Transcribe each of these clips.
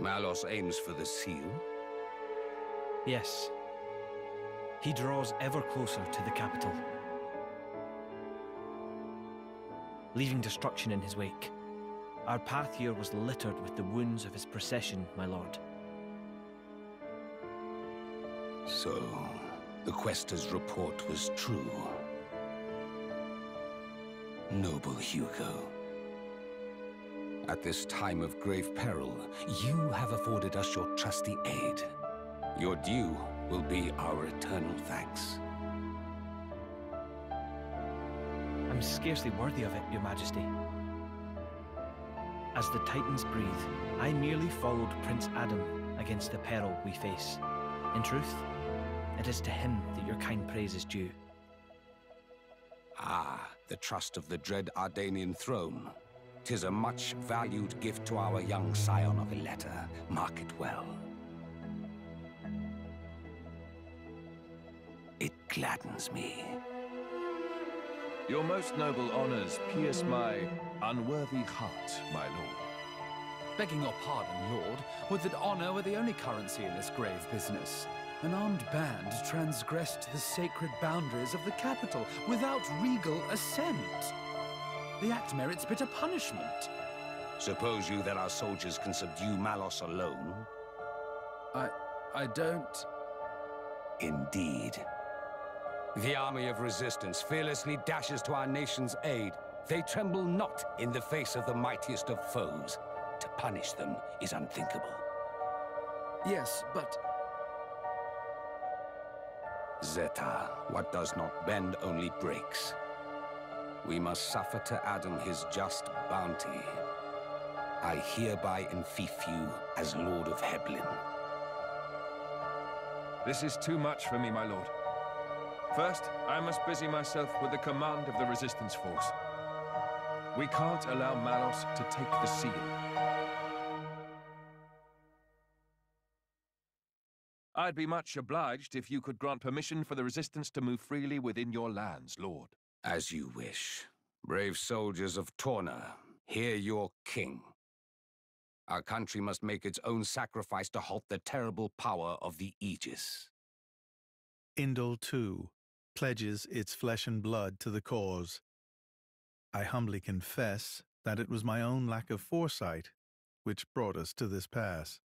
Malos aims for the seal? Yes. He draws ever closer to the capital. Leaving destruction in his wake. Our path here was littered with the wounds of his procession, my lord. So, the Quester's report was true. Noble Hugo. At this time of grave peril, you have afforded us your trusty aid. Your due will be our eternal thanks. I'm scarcely worthy of it, your majesty. As the Titans breathe, I merely followed Prince Addam against the peril we face. In truth, it is to him that your kind praise is due. Ah, the trust of the dread Ardainian throne. Tis a much valued gift to our young scion of Ileta. Mark it well. It gladdens me. Your most noble honors pierce my unworthy heart, my lord. Begging your pardon, Lord, would that honor were the only currency in this grave business. An armed band transgressed the sacred boundaries of the capital without regal assent. The act merits bitter punishment. Suppose you that our soldiers can subdue Malos alone? I... I don't... Indeed. The army of resistance fearlessly dashes to our nation's aid. They tremble not in the face of the mightiest of foes. To punish them is unthinkable. Yes, but... Zeta, what does not bend only breaks. We must suffer to Addam his just bounty. I hereby enfeoff you as Lord of Heblen. This is too much for me, my lord. First, I must busy myself with the command of the Resistance Force. We can't allow Malos to take the seal. I'd be much obliged if you could grant permission for the Resistance to move freely within your lands, Lord. As you wish. Brave soldiers of Torna, hear your king. Our country must make its own sacrifice to halt the terrible power of the Aegis. Indol, too, pledges its flesh and blood to the cause. I humbly confess that it was my own lack of foresight which brought us to this pass.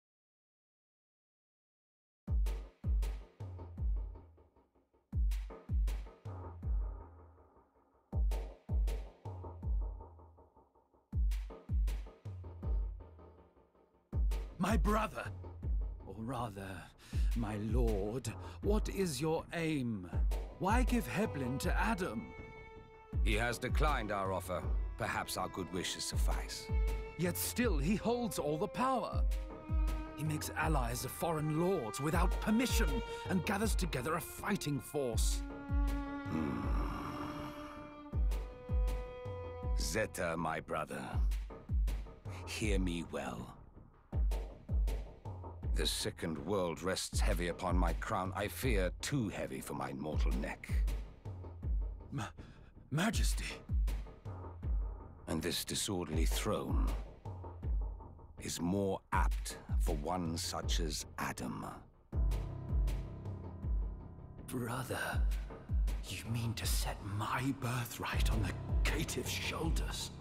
My brother! Or rather, my lord, what is your aim? Why give Heblen to Addam? He has declined our offer. Perhaps our good wishes suffice. Yet still he holds all the power. He makes allies of foreign lords without permission and gathers together a fighting force. Hmm. Zeta, my brother. Hear me well. The sickened world rests heavy upon my crown. I fear too heavy for my mortal neck. Ma Majesty! And this disorderly throne is more apt for one such as Addam. Brother, you mean to set my birthright on the caitiff's shoulders?